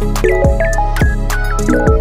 Thank you.